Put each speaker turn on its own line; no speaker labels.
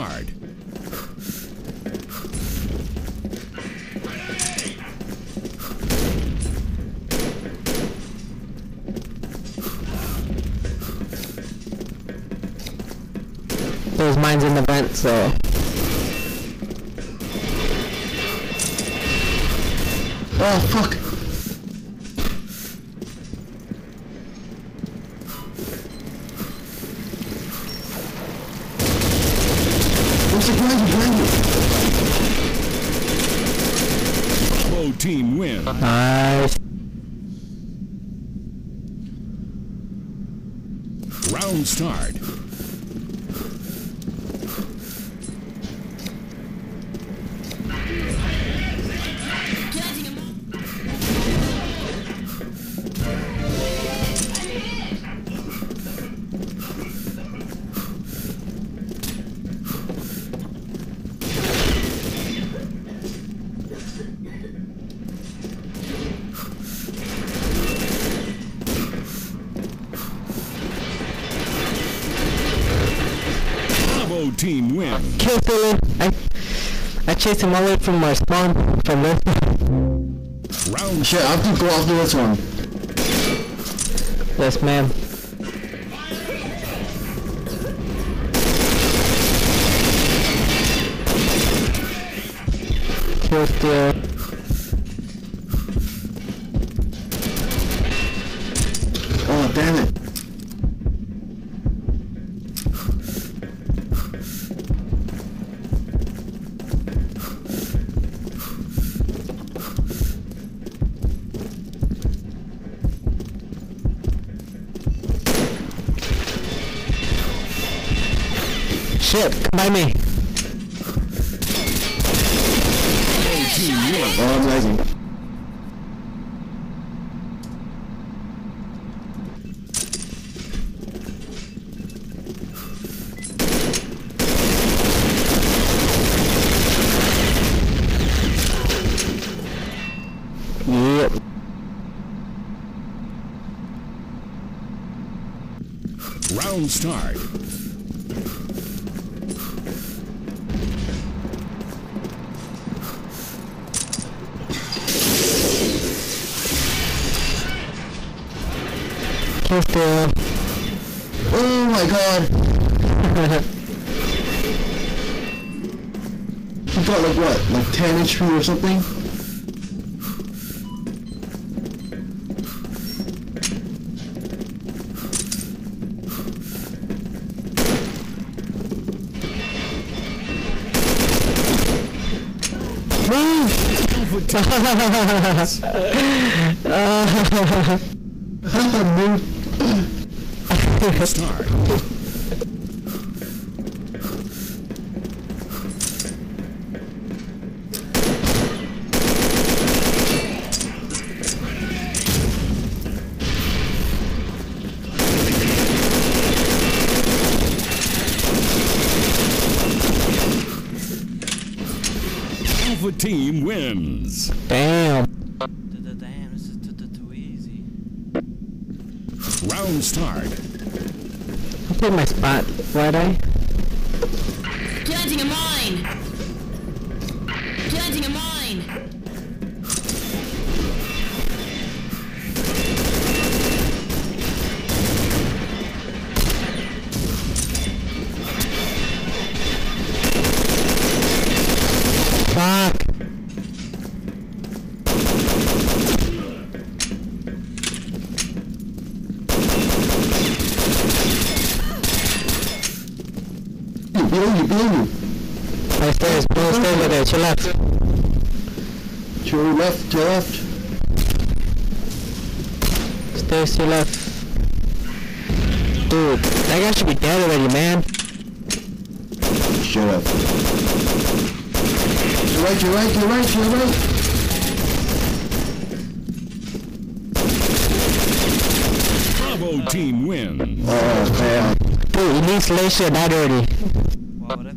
Hard.
There's mines in the vent, so.
Oh, fuck. Behind you, behind you?
Bravo team win.
Nice.
Round start. Bravo team win.
Kill Dylan. I I chased him all the way from my spawn from this.
Round
Shit, I have to go after this one.
Yes, ma'am. Kill steal.
Uh, oh, damn it.
Shit, come by me.
Oh, I'm lagging.
Yep.
Round start.
Oh my god. He got like what? Like 10 HP or something? Move.
Start. Alpha team wins.
Damn.
Damn, this is too, too, too easy.
Round start.
I played my spot, right eye.
Planting a mine! Planting a mine!
Below you, below you.
My stairs, no stairs over there, to your left.
To your left, to your left.
Stairs to your left. Dude, that guy should be dead already, man.
Shut up. To your right, to your right, to your right, to your right.
Bravo team wins.
Oh, man.
Dude, he needs Lacia died already ahora